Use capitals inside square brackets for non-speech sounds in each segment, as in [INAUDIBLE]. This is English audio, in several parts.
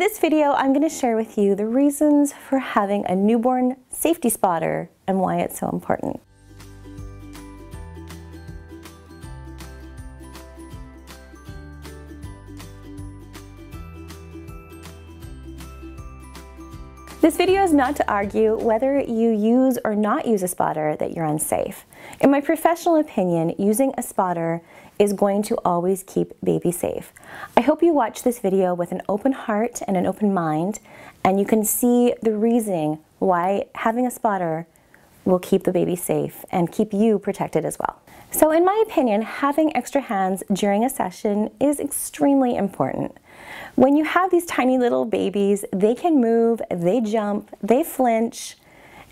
this video, I'm going to share with you the reasons for having a newborn safety spotter and why it's so important. This video is not to argue whether you use or not use a spotter that you're unsafe. In my professional opinion, using a spotter is going to always keep baby safe. I hope you watch this video with an open heart and an open mind and you can see the reasoning why having a spotter will keep the baby safe and keep you protected as well. So in my opinion, having extra hands during a session is extremely important. When you have these tiny little babies, they can move, they jump, they flinch,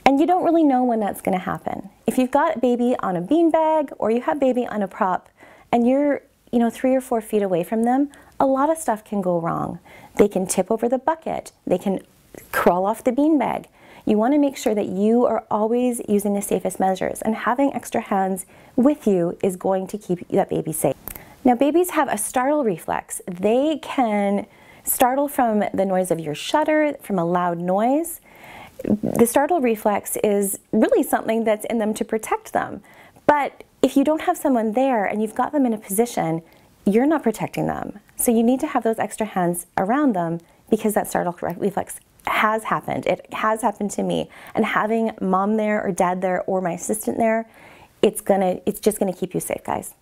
and you don't really know when that's gonna happen. If you've got a baby on a beanbag or you have baby on a prop and you're you know, three or four feet away from them, a lot of stuff can go wrong. They can tip over the bucket, they can crawl off the beanbag. You want to make sure that you are always using the safest measures and having extra hands with you is going to keep that baby safe. Now babies have a startle reflex. They can startle from the noise of your shutter, from a loud noise. The startle reflex is really something that's in them to protect them. But if you don't have someone there and you've got them in a position, you're not protecting them. So you need to have those extra hands around them because that startle reflex has happened. It has happened to me. And having mom there or dad there or my assistant there, it's gonna it's just gonna keep you safe, guys.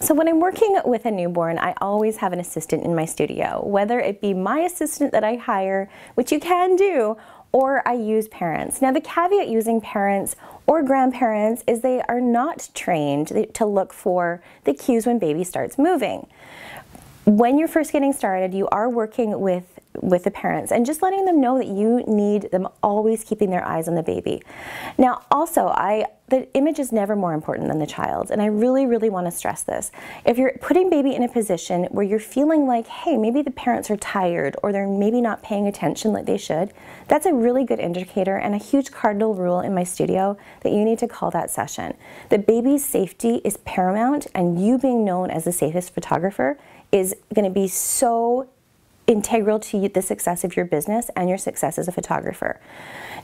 So when I'm working with a newborn, I always have an assistant in my studio, whether it be my assistant that I hire, which you can do, or I use parents. Now the caveat using parents or grandparents is they are not trained to look for the cues when baby starts moving. When you're first getting started, you are working with with the parents and just letting them know that you need them always keeping their eyes on the baby. Now, also, I the image is never more important than the child, and I really, really want to stress this. If you're putting baby in a position where you're feeling like, hey, maybe the parents are tired or they're maybe not paying attention like they should, that's a really good indicator and a huge cardinal rule in my studio that you need to call that session. The baby's safety is paramount, and you being known as the safest photographer is going to be so integral to the success of your business and your success as a photographer.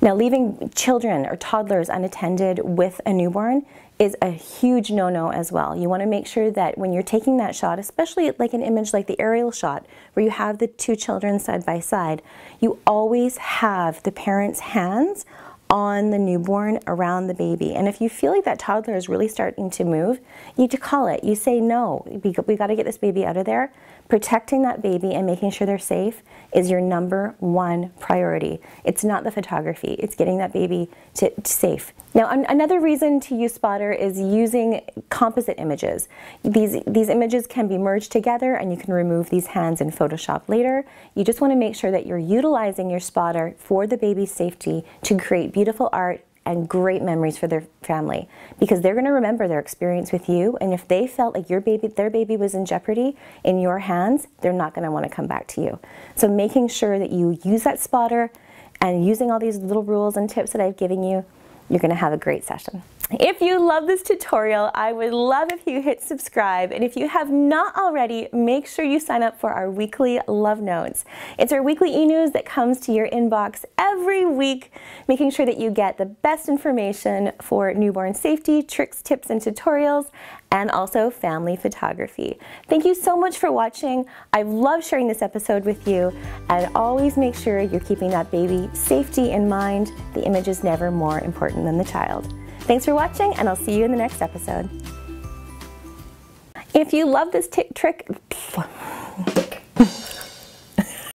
Now, leaving children or toddlers unattended with a newborn is a huge no-no as well. You want to make sure that when you're taking that shot, especially like an image like the aerial shot where you have the two children side by side, you always have the parent's hands on the newborn around the baby. And if you feel like that toddler is really starting to move, you need to call it. You say, no, we, we got to get this baby out of there. Protecting that baby and making sure they're safe is your number one priority. It's not the photography, it's getting that baby to, to safe. Now, an another reason to use Spotter is using composite images. These, these images can be merged together and you can remove these hands in Photoshop later. You just want to make sure that you're utilizing your Spotter for the baby's safety to create beautiful art and great memories for their family because they're going to remember their experience with you and if they felt like your baby their baby was in jeopardy in your hands they're not going to want to come back to you. So making sure that you use that spotter and using all these little rules and tips that I've given you you're going to have a great session if you love this tutorial, I would love if you hit subscribe. And if you have not already, make sure you sign up for our weekly Love Notes. It's our weekly e-news that comes to your inbox every week, making sure that you get the best information for newborn safety, tricks, tips, and tutorials, and also family photography. Thank you so much for watching. I love sharing this episode with you, and always make sure you're keeping that baby safety in mind. The image is never more important than the child. Thanks for watching, and I'll see you in the next episode. If you love this trick, [LAUGHS]